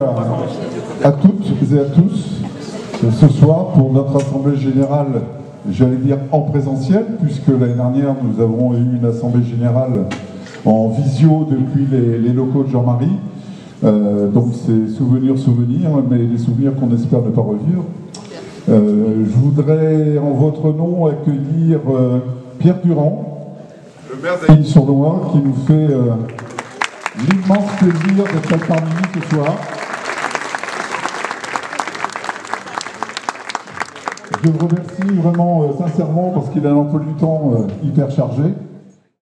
à toutes et à tous ce soir pour notre Assemblée Générale, j'allais dire en présentiel, puisque l'année dernière nous avons eu une Assemblée Générale en visio depuis les, locaux de Jean-Marie. Euh, donc c'est souvenir, souvenir, mais des souvenirs qu'on espère ne pas revivre. Euh, je voudrais en votre nom accueillir euh, Pierre Durand, le maire sur qui nous fait l'immense plaisir d'être parmi nous ce soir. Je le remercie vraiment euh, sincèrement parce qu'il a un emploi du temps euh, hyper chargé.